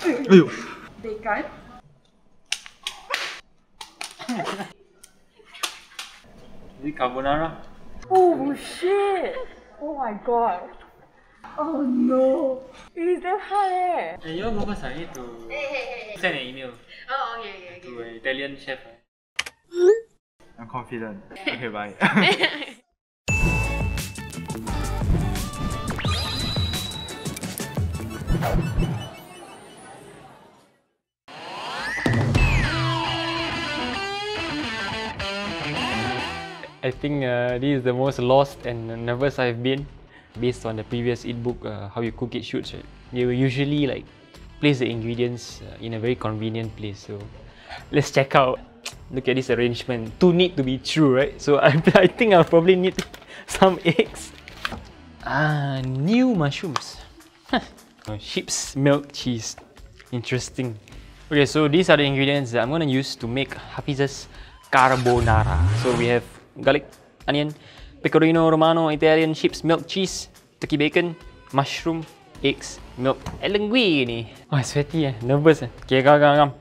Ayo. Bacon. Is it carbonara? Oh shit! Oh my god. Oh no. It's damn hard eh. Hey, you go first. I need to send an email Oh, okay, okay, okay. to an Italian chef. I'm confident. Okay, bye. I think uh, this is the most lost and nervous I've been based on the previous Eatbook, uh, How You Cook It Shoots. Right? They will usually like place the ingredients uh, in a very convenient place. So let's check out. Look at this arrangement. Too neat to be true, right? So I, I think I'll probably need some eggs. Ah, new mushrooms. Huh. Oh, sheep's milk cheese. Interesting. Okay, so these are the ingredients that I'm gonna use to make Hafeez's carbonara. So we have garlic, onion, pecorino romano, Italian sheep's milk cheese, turkey bacon, mushroom, eggs, milk, and linguine. Oh, sweaty eh, nervous eh. Okay, come, come, come.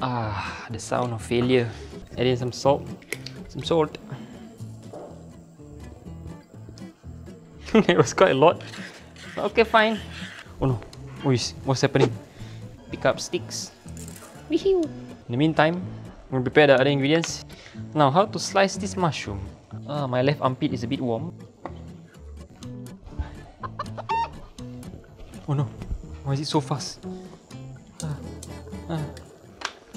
Ah, the sound of failure. Add in some salt, some salt. it was quite a lot. Okay, fine. Oh no. What what's happening? Pick up sticks. Wee-hoo. In the meantime, I'm gonna prepare the other ingredients. Now, how to slice this mushroom? Ah, my left armpit is a bit warm. Oh no. Why is it so fast? Ah, ah.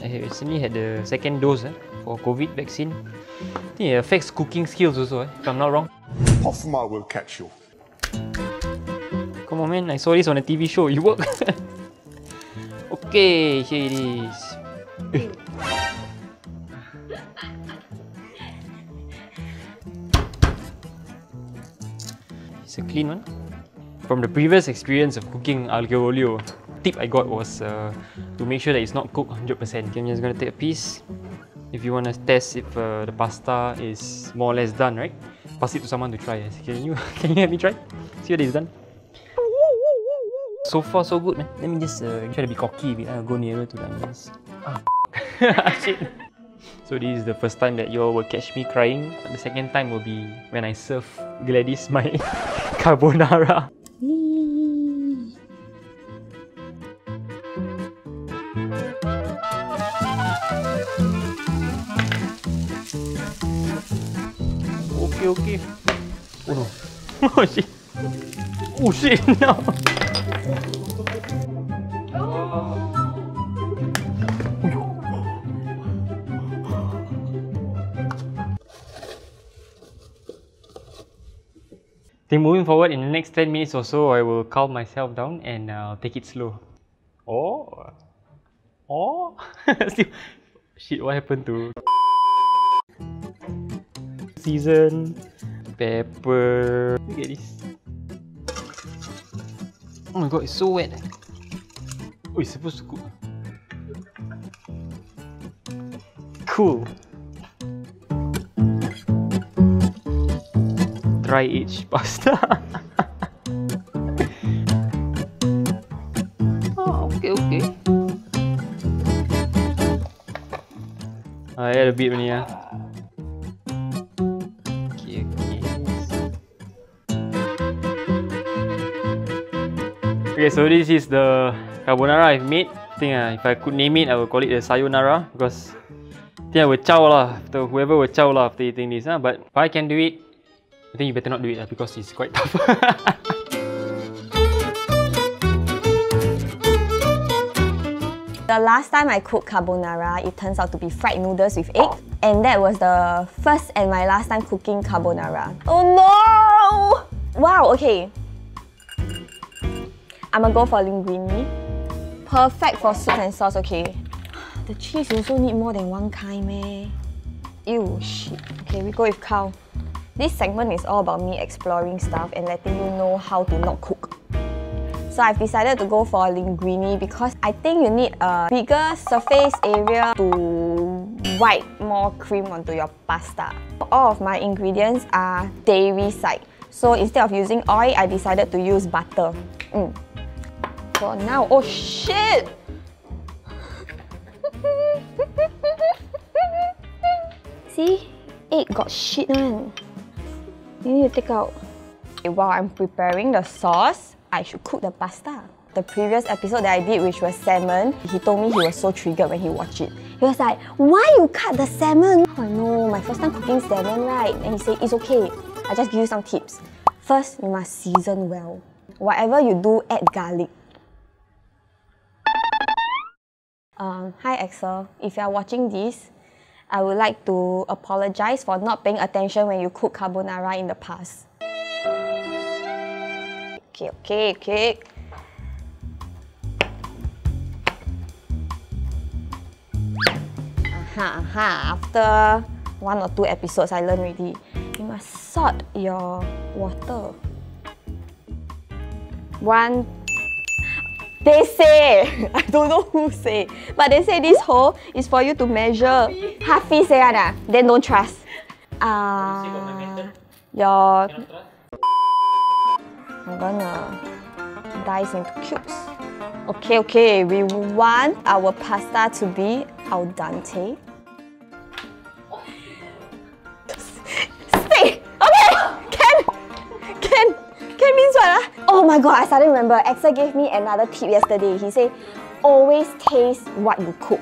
I recently had the second dose eh, for COVID vaccine. I think it affects cooking skills also, eh, if I'm not wrong. Hoffma will catch you. Come on, man. I saw this on a TV show. You work. okay, here it is. Clean one. From the previous experience of cooking aglio olio, tip I got was uh, to make sure that it's not cooked 100%. Okay, I'm just gonna take a piece. If you wanna test if uh, the pasta is more or less done, right? Pass it to someone to try. Can you can you help me try? See whether it's done. So far, so good, man. Let me just uh, try to be cocky a bit. I'll go nearer to the onions. Ah, shit. So this is the first time that you all will catch me crying. The second time will be when I serve Gladys my carbonara. Okay, okay. Oh no. Oh shit. Oh shit, no. Then moving forward in the next 10 minutes or so, I will calm myself down and uh, take it slow. Oh. Oh. Still. Shit, what happened to... Season. Pepper. Look at this. Oh my god, it's so wet. Oh, it's supposed to cook. Cool. Dry aged pasta. oh, okay, okay. I add a bit only, yeah. Okay, okay. Okay, so this is the carbonara I've made. I think uh, if I could name it, I would call it the sayonara because I think I will chow lah after whoever will chow lah after eating this. Huh? But if I can do it, I think you better not do it because it's quite tough. The last time I cooked carbonara, it turns out to be fried noodles with egg. And that was the first and my last time cooking carbonara. Oh no! Wow, okay. I'ma go for linguine. Perfect for soup and sauce, okay. The cheese also need more than one kind, meh? Ew, shit. Okay, we go with cow. This segment is all about me exploring stuff and letting you know how to not cook. So I've decided to go for linguine because I think you need a bigger surface area to wipe more cream onto your pasta. All of my ingredients are dairy side. So instead of using oil, I decided to use butter. Mm. For now, oh shit! See, egg got shit one. You need to take out. While I'm preparing the sauce, I should cook the pasta. The previous episode that I did, which was salmon, he told me he was so triggered when he watched it. He was like, why you cut the salmon? Oh no, my first time cooking salmon, right? And he said, it's okay. I just give you some tips. First, you must season well. Whatever you do, add garlic. Um, hi Axel, if you are watching this, I would like to apologize for not paying attention when you cook carbonara in the past. Okay, okay, okay. Aha, aha. After one or two episodes, I learned already. You must salt your water. One they say, I don't know who say, but they say this hole is for you to measure. Hafi say one ah, then don't trust. Uh, your I'm gonna dice into cubes. Okay, okay, we want our pasta to be al dente. Oh my god, I suddenly remember. Axel gave me another tip yesterday. He said, always taste what you cook.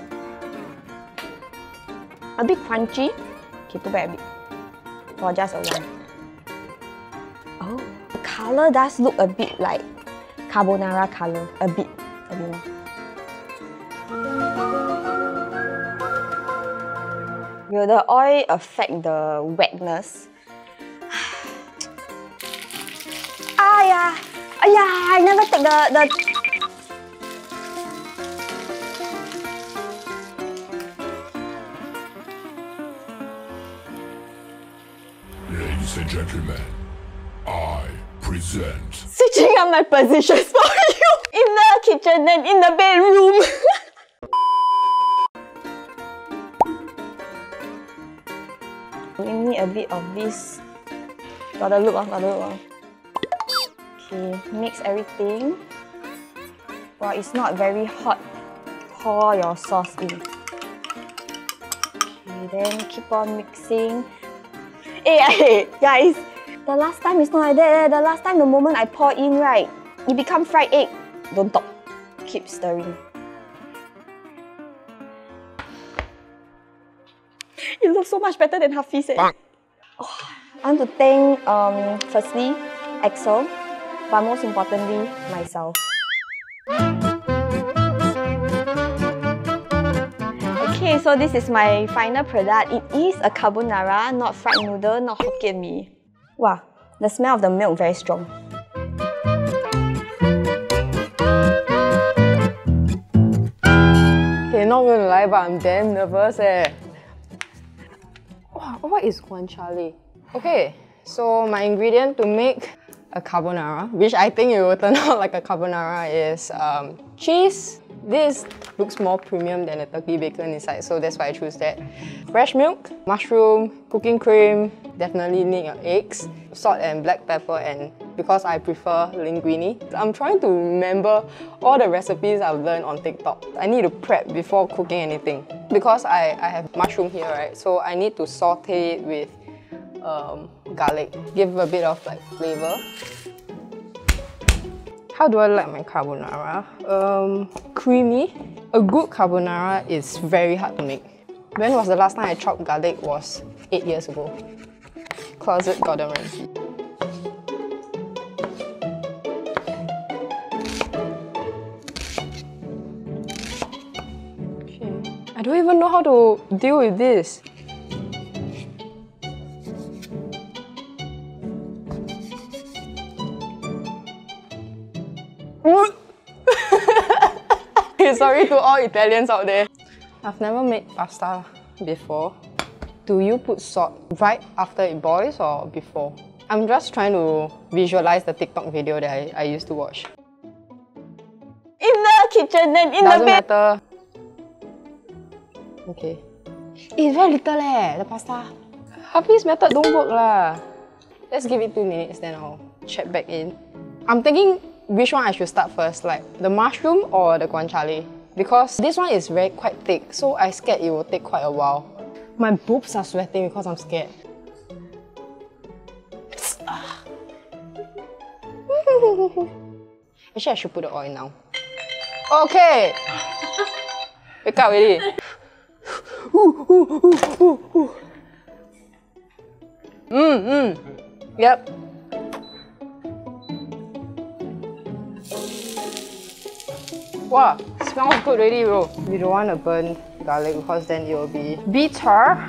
A bit crunchy. Okay, too bad a bit. For just a one. Oh, the color does look a bit like carbonara color. A bit. A bit more. Will the oil affect the wetness? Aya, aya, I never take the the. Ladies and gentlemen, I present Switching up my positions for you in the kitchen and in the bedroom. Give me a bit of this. Gotta look, ah, gotta look. ah. Okay, mix everything. While it's not very hot, pour your sauce in. Okay, then keep on mixing. Hey, hey, guys, the last time it's not like that. eh. The last time, the moment I pour in, right, it become fried egg. Don't talk. Keep stirring. It looks so much better than Hafeez. Eh. Oh, I want to thank, um, firstly, Axel, but most importantly, myself. Okay, so this is my final product. It is a carbonara, not fried noodle, not Hokkien mee. Wow, the smell of the milk very strong. Okay, not gonna lie, but I'm damn nervous eh. Wow, what is guanciale? Okay, so my ingredient to make a carbonara, which I think it will turn out like a carbonara, is um, cheese. This looks more premium than the turkey bacon inside, so that's why I choose that. Fresh milk, mushroom, cooking cream, definitely need your eggs, salt and black pepper, and because I prefer linguine, I'm trying to remember all the recipes I've learned on TikTok. I need to prep before cooking anything. Because I, I have mushroom here, right? So I need to saute it with um, garlic, give a bit of like flavor. How do I like my carbonara? Um, creamy. A good carbonara is very hard to make. When was the last time I chopped garlic? Was 8 years ago. Closet Gordon Ramsay. I don't even know how to deal with this. Sorry to all Italians out there. I've never made pasta before. Do you put salt right after it boils or before? I'm just trying to visualize the TikTok video that I, I used to watch. In the kitchen and in Doesn't the bed. matter. Okay. It's very little eh, the pasta. Hafeez method don't work lah. Let's give it two minutes, then I'll check back in. I'm thinking which one I should start first, like the mushroom or the guanciale. Because this one is very quite thick, so I scared it will take quite a while. My boobs are sweating because I'm scared. Actually, I should put the oil now. Okay! Wake up already. Mmm, mmm. Yep. Wow, smells good already, bro. You don't want to burn garlic because then it will be bitter.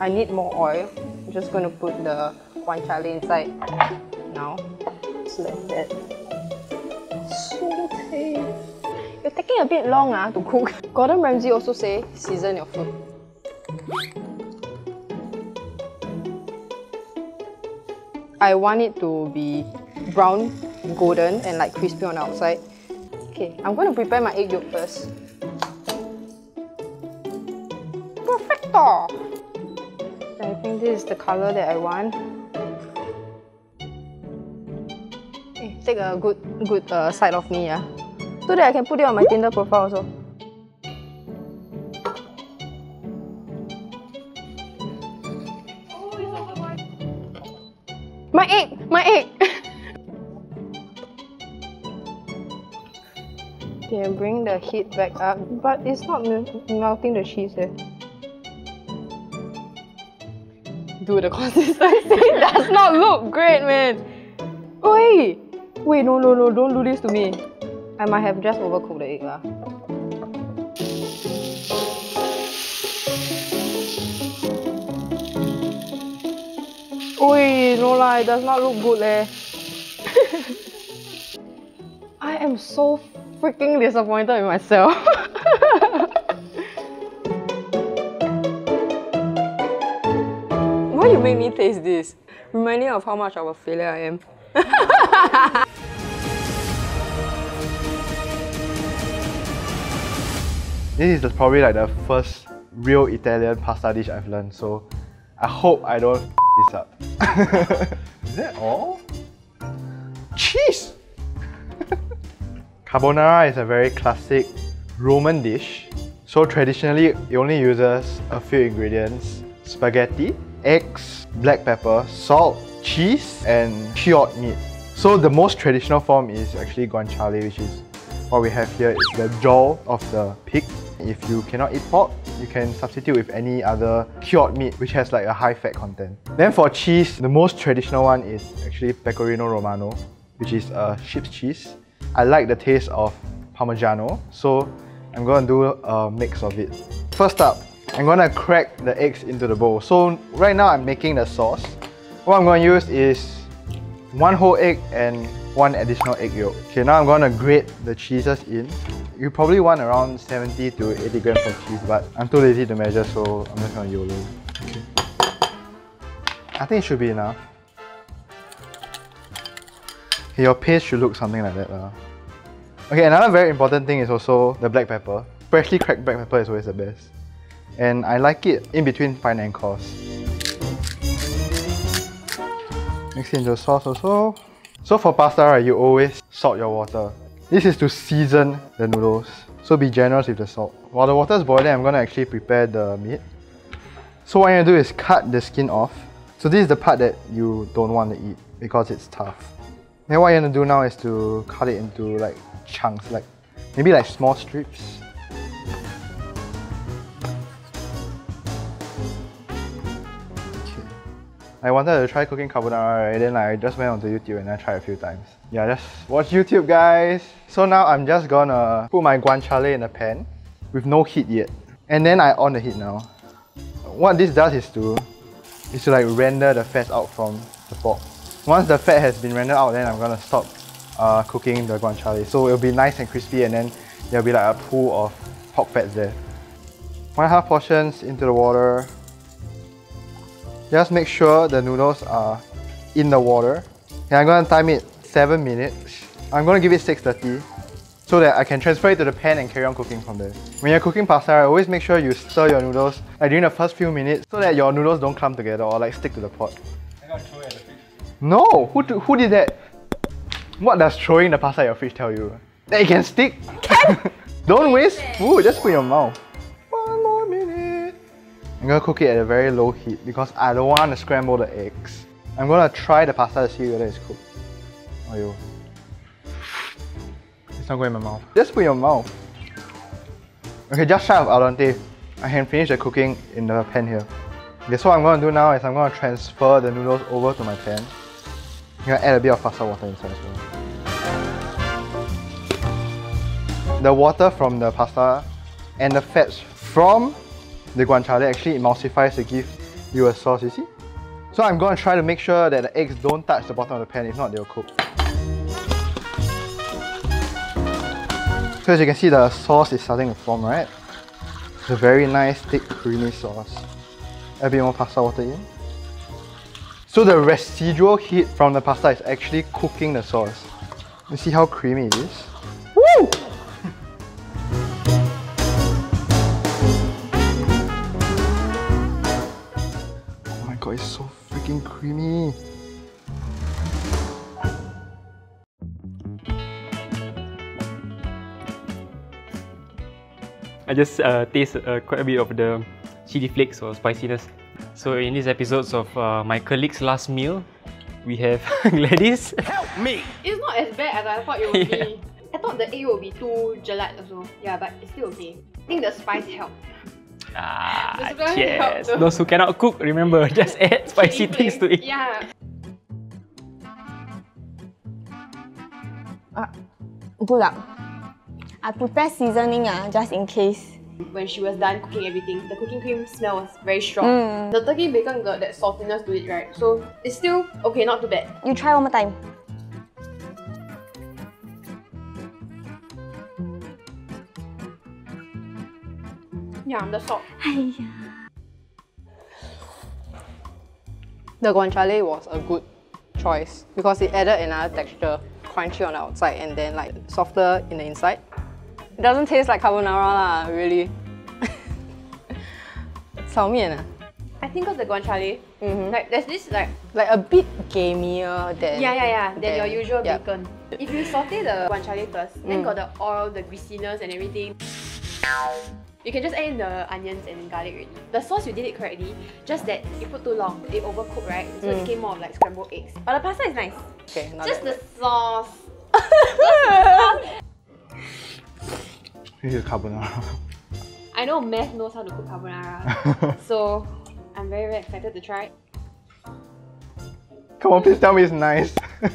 I need more oil. I'm just gonna put the guanciale inside now. Just like that. So Saute. You're taking a bit long ah, to cook. Gordon Ramsay also say season your food. I want it to be brown, golden, and like crispy on the outside. Okay, I'm going to prepare my egg yolk first. Perfecto! I think this is the color that I want. Okay, take a good good uh, side of me, yeah. So that I can put it on my Tinder profile also. My egg! My egg! okay, bring the heat back up, but it's not melting the cheese eh. Dude, the consistency does not look great, man. Wait! Wait, no, no, no, don't do this to me. I might have just overcooked the egg lah. Oi, no lah, it does not look good leh. I am so freaking disappointed in myself. Why you make me taste this? Reminding of how much of a failure I am. This is probably like the first real Italian pasta dish I've learned, so I hope I don't f this up. is that all? Cheese! Carbonara is a very classic Roman dish. So traditionally, it only uses a few ingredients. Spaghetti, eggs, black pepper, salt, cheese, and cured meat. So the most traditional form is actually guanciale, which is what we have here is the jaw of the pig. If you cannot eat pork, you can substitute with any other cured meat which has like a high fat content. Then for cheese, the most traditional one is actually Pecorino Romano, which is a sheep's cheese. I like the taste of Parmigiano, so I'm gonna do a mix of it. First up, I'm gonna crack the eggs into the bowl. So right now I'm making the sauce. What I'm gonna use is one whole egg and one additional egg yolk. Okay, now I'm gonna grate the cheeses in. You probably want around 70 to 80 grams of cheese, but I'm too lazy to measure, so I'm just gonna YOLO. Okay. I think it should be enough. Your paste should look something like that. lah. Okay, another very important thing is also the black pepper. Freshly cracked black pepper is always the best. And I like it in between fine and coarse. Mix into the sauce also. So for pasta, right, you always salt your water. This is to season the noodles. So be generous with the salt. While the water is boiling, I'm gonna actually prepare the meat. So what I'm gonna do is cut the skin off. So this is the part that you don't want to eat because it's tough. Then what you're gonna do now is to cut it into like chunks, like maybe like small strips. Okay. I wanted to try cooking carbonara, right? then I just went onto YouTube and I tried a few times. Yeah, just watch YouTube, guys. So now I'm just gonna put my guanciale in a pan with no heat yet, and then I on the heat now. What this does is to is to like render the fats out from the pork. Once the fat has been rendered out, then I'm gonna stop uh, cooking the guanciale. So it'll be nice and crispy, and then there'll be like a pool of pork fats there. One and a half portions into the water. Just make sure the noodles are in the water. And I'm gonna time it 7 minutes. I'm gonna give it 6.30. so that I can transfer it to the pan and carry on cooking from there. When you're cooking pasta, right, always make sure you stir your noodles like during the first few minutes so that your noodles don't clump together or like stick to the pot. No, who, do- who did that? What does throwing the pasta at your fridge tell you? That it can stick? don't waste food, just put in your mouth. One more minute. I'm gonna cook it at a very low heat because I don't want to scramble the eggs. I'm gonna try the pasta to see whether it's cooked. Oh, Ayo. It's not going in my mouth. Just put in your mouth. Okay, just shy of al dente. I can finish the cooking in the pan here. Okay, so what I'm gonna do now is I'm gonna transfer the noodles over to my pan. Gonna add a bit of pasta water inside as well. The water from the pasta and the fats from the guanciale actually emulsifies to give you a sauce, you see? So I'm going to try to make sure that the eggs don't touch the bottom of the pan, if not they'll cook. So as you can see the sauce is starting to form, right? It's a very nice thick creamy sauce. A bit more pasta water in. So the residual heat from the pasta is actually cooking the sauce. You see how creamy it is? Woo! Oh my god, it's so freaking creamy. I just uh, taste uh, quite a bit of the chili flakes or spiciness. So in these episodes of uh, my colleague's last meal, we have Gladys. Help me! It's not as bad as I thought it would Yeah. be. I thought the egg would be too gelat also. Yeah, but it's still okay. I think the spice helped. Ah, This one yes. helped. Those who cannot cook, remember, just add spicy Chili things to flakes. it. Yeah. Good luck. I prepare seasoning ah, just in case. When she was done cooking everything, the cooking cream smell was very strong. Hmm. The turkey bacon got that saltiness to it, right? So it's still okay, not too bad. You try one more time. Yeah, the salt. The guanciale was a good choice because it added another texture, crunchy on the outside and then like softer in the inside. It doesn't taste like carbonara lah, really. Sao mian ah? I think of the guanciale, mm -hmm. like there's this like like a bit gamier than yeah yeah yeah than, than your usual bacon. If you saute the guanciale first, mm. then got the oil, the greasiness and everything. You can just add in the onions and garlic already. The sauce you did it correctly, just that you put too long, it overcooked right, so mm. it came more of like scrambled eggs. But the pasta is nice. Okay, just the, just the sauce. This is carbonara. I know Mav knows how to cook carbonara, so I'm very very excited to try. it. Come on, please tell me it's nice.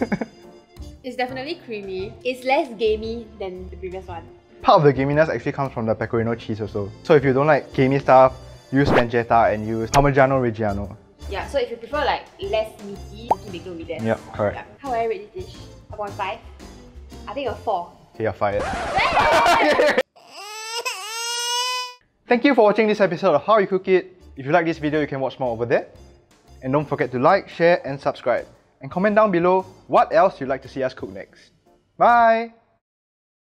It's definitely creamy. It's less gamey than the previous one. Part of the gaminess actually comes from the pecorino cheese also. So if you don't like gamey stuff, use pancetta and use Parmigiano Reggiano. Yeah, so if you prefer like less meaty, bacon will be there. Yep, correct. Yeah. How would I rate this dish? Point five? I think a four. Okay, you're fired. Thank you for watching this episode of How You Cook It. If you like this video, you can watch more over there. And don't forget to like, share, and subscribe. And comment down below what else you'd like to see us cook next. Bye!